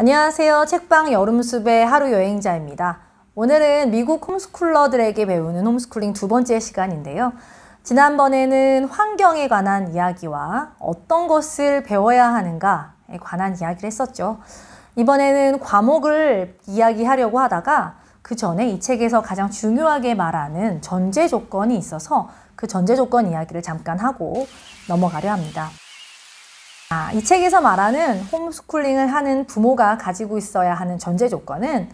안녕하세요. 책방 여름숲의 하루 여행자입니다. 오늘은 미국 홈스쿨러들에게 배우는 홈스쿨링 두 번째 시간인데요. 지난번에는 환경에 관한 이야기와 어떤 것을 배워야 하는가에 관한 이야기를 했었죠. 이번에는 과목을 이야기하려고 하다가 그 전에 이 책에서 가장 중요하게 말하는 전제 조건이 있어서 그 전제 조건 이야기를 잠깐 하고 넘어가려 합니다. 아, 이 책에서 말하는 홈스쿨링을 하는 부모가 가지고 있어야 하는 전제 조건은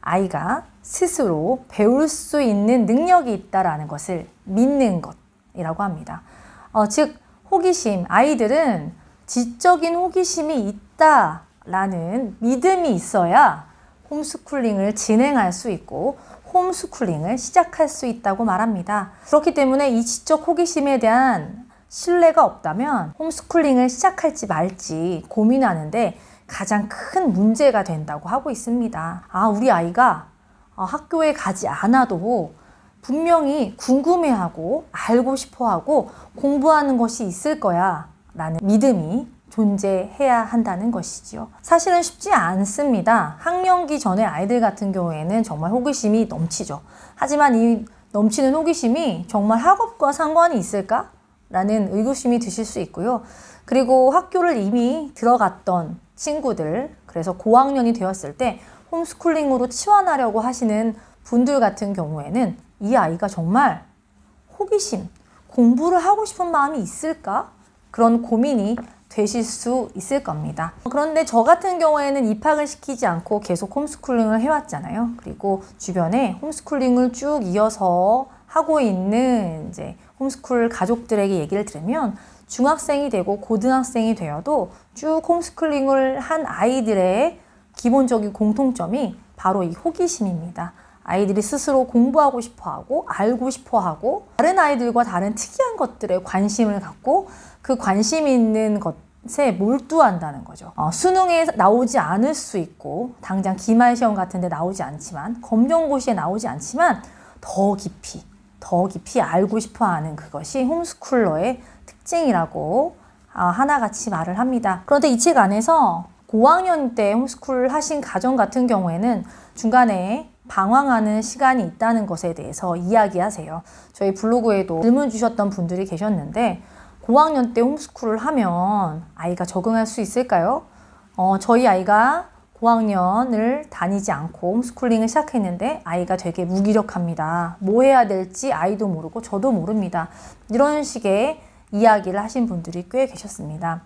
아이가 스스로 배울 수 있는 능력이 있다라는 것을 믿는 것이라고 합니다. 어, 즉, 호기심, 아이들은 지적인 호기심이 있다라는 믿음이 있어야 홈스쿨링을 진행할 수 있고 홈스쿨링을 시작할 수 있다고 말합니다. 그렇기 때문에 이 지적 호기심에 대한 신뢰가 없다면 홈스쿨링을 시작할지 말지 고민하는데 가장 큰 문제가 된다고 하고 있습니다. 아, 우리 아이가 어, 학교에 가지 않아도 분명히 궁금해하고 알고 싶어하고 공부하는 것이 있을 거야 라는 믿음이 존재해야 한다는 것이지요. 사실은 쉽지 않습니다. 학령기 전에 아이들 같은 경우에는 정말 호기심이 넘치죠. 하지만 이 넘치는 호기심이 정말 학업과 상관이 있을까? 라는 의구심이 드실 수 있고요. 그리고 학교를 이미 들어갔던 친구들, 그래서 고학년이 되었을 때 홈스쿨링으로 치환하려고 하시는 분들 같은 경우에는 이 아이가 정말 호기심, 공부를 하고 싶은 마음이 있을까? 그런 고민이 되실 수 있을 겁니다. 그런데 저 같은 경우에는 입학을 시키지 않고 계속 홈스쿨링을 해왔잖아요. 그리고 주변에 홈스쿨링을 쭉 이어서 하고 있는 이제 홈스쿨 가족들에게 얘기를 들으면 중학생이 되고 고등학생이 되어도 쭉 홈스쿨링을 한 아이들의 기본적인 공통점이 바로 이 호기심입니다. 아이들이 스스로 공부하고 싶어 하고 알고 싶어 하고 다른 아이들과 다른 특이한 것들에 관심을 갖고 그 관심 있는 것에 몰두한다는 거죠. 어, 수능에 나오지 않을 수 있고 당장 기말 시험 같은 데 나오지 않지만 검정고시에 나오지 않지만 더 깊이 더 깊이 알고 싶어 하는 그것이 홈스쿨러의 특징이라고 아, 하나같이 말을 합니다. 그런데 이 책 안에서 고학년 때 홈스쿨 하신 가정 같은 경우에는 중간에 방황하는 시간이 있다는 것에 대해서 이야기하세요. 저희 블로그에도 질문 주셨던 분들이 계셨는데 고학년 때 홈스쿨을 하면 아이가 적응할 수 있을까요? 어, 저희 아이가 고학년을 다니지 않고 홈스쿨링을 시작했는데 아이가 되게 무기력합니다. 뭐 해야 될지 아이도 모르고 저도 모릅니다. 이런 식의 이야기를 하신 분들이 꽤 계셨습니다.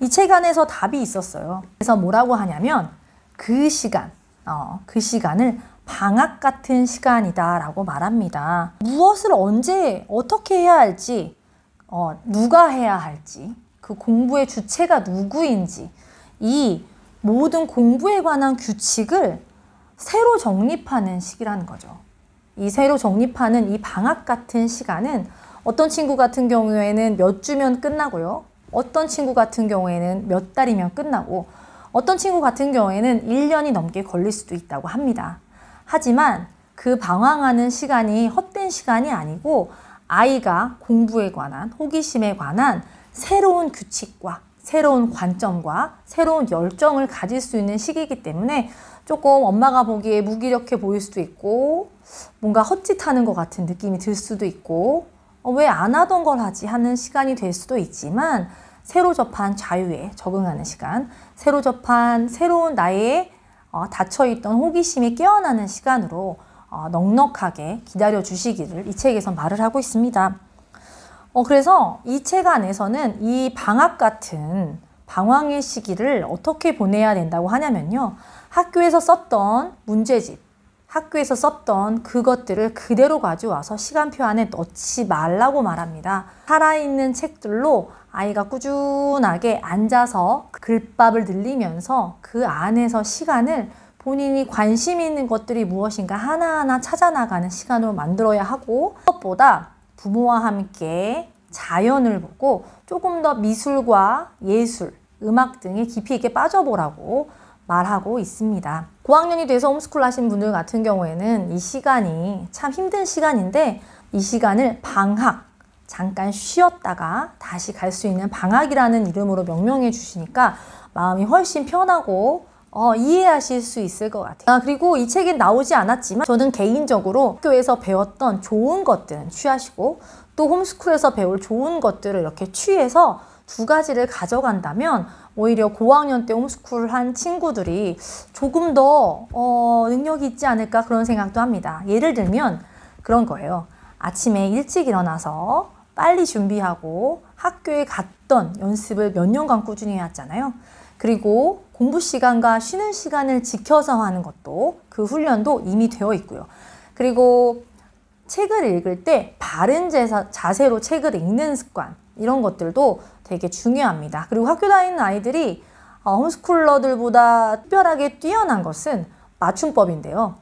이 책 안에서 답이 있었어요. 그래서 뭐라고 하냐면 그 시간, 어, 그 시간을 방학 같은 시간이다 라고 말합니다. 무엇을 언제 어떻게 해야 할지, 어, 누가 해야 할지, 그 공부의 주체가 누구인지 이 모든 공부에 관한 규칙을 새로 정립하는 시기라는 거죠. 이 새로 정립하는 이 방학 같은 시간은 어떤 친구 같은 경우에는 몇 주면 끝나고요. 어떤 친구 같은 경우에는 몇 달이면 끝나고 어떤 친구 같은 경우에는 1년이 넘게 걸릴 수도 있다고 합니다. 하지만 그 방황하는 시간이 헛된 시간이 아니고 아이가 공부에 관한 호기심에 관한 새로운 규칙과 새로운 관점과 새로운 열정을 가질 수 있는 시기이기 때문에 조금 엄마가 보기에 무기력해 보일 수도 있고 뭔가 헛짓하는 것 같은 느낌이 들 수도 있고 어, 왜안 하던 걸 하지 하는 시간이 될 수도 있지만 새로 접한 자유에 적응하는 시간, 새로 접한 새로운 나의 어, 닫혀있던 호기심이 깨어나는 시간으로 어, 넉넉하게 기다려 주시기를 이 책에서 말을 하고 있습니다. 어, 그래서 이 책 안에서는 이 방학 같은 방황의 시기를 어떻게 보내야 된다고 하냐면요. 학교에서 썼던 문제집, 학교에서 썼던 그것들을 그대로 가져와서 시간표 안에 넣지 말라고 말합니다. 살아있는 책들로 아이가 꾸준하게 앉아서 글밥을 늘리면서 그 안에서 시간을 본인이 관심 있는 것들이 무엇인가 하나하나 찾아나가는 시간으로 만들어야 하고 무엇보다 부모와 함께 자연을 보고 조금 더 미술과 예술, 음악 등에 깊이 있게 빠져보라고 말하고 있습니다. 고학년이 돼서 홈스쿨 하신 분들 같은 경우에는 이 시간이 참 힘든 시간인데 이 시간을 방학, 잠깐 쉬었다가 다시 갈 수 있는 방학이라는 이름으로 명명해 주시니까 마음이 훨씬 편하고 어, 이해하실 수 있을 것 같아요. 아, 그리고 이 책엔 나오지 않았지만 저는 개인적으로 학교에서 배웠던 좋은 것들은 취하시고 또 홈스쿨에서 배울 좋은 것들을 이렇게 취해서 두 가지를 가져간다면 오히려 고학년 때 홈스쿨 한 친구들이 조금 더 어, 능력이 있지 않을까 그런 생각도 합니다. 예를 들면 그런 거예요. 아침에 일찍 일어나서 빨리 준비하고 학교에 갔던 연습을 몇 년간 꾸준히 해왔잖아요. 그리고 공부 시간과 쉬는 시간을 지켜서 하는 것도 그 훈련도 이미 되어 있고요. 그리고 책을 읽을 때 바른 자세로 책을 읽는 습관 이런 것들도 되게 중요합니다. 그리고 학교 다니는 아이들이 어, 홈스쿨러들보다 특별하게 뛰어난 것은 맞춤법인데요.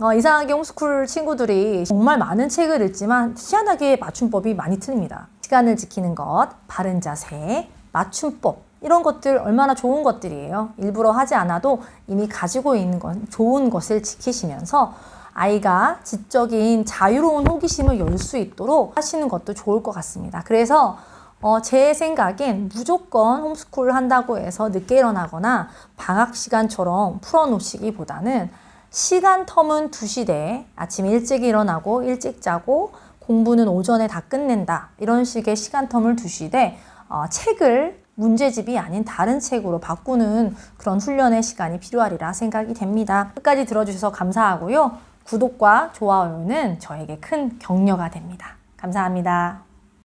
어, 이상하게 홈스쿨 친구들이 정말 많은 책을 읽지만 희한하게 맞춤법이 많이 틀립니다. 시간을 지키는 것, 바른 자세, 맞춤법 이런 것들 얼마나 좋은 것들이에요. 일부러 하지 않아도 이미 가지고 있는 건 좋은 것을 지키시면서 아이가 지적인 자유로운 호기심을 열 수 있도록 하시는 것도 좋을 것 같습니다. 그래서 어, 제 생각엔 무조건 홈스쿨 한다고 해서 늦게 일어나거나 방학 시간처럼 풀어놓으시기보다는 시간 텀은 2시대 아침 일찍 일어나고 일찍 자고 공부는 오전에 다 끝낸다 이런 식의 시간 텀을 두시되 어, 책을 문제집이 아닌 다른 책으로 바꾸는 그런 훈련의 시간이 필요하리라 생각이 됩니다. 끝까지 들어주셔서 감사하고요. 구독과 좋아요는 저에게 큰 격려가 됩니다. 감사합니다.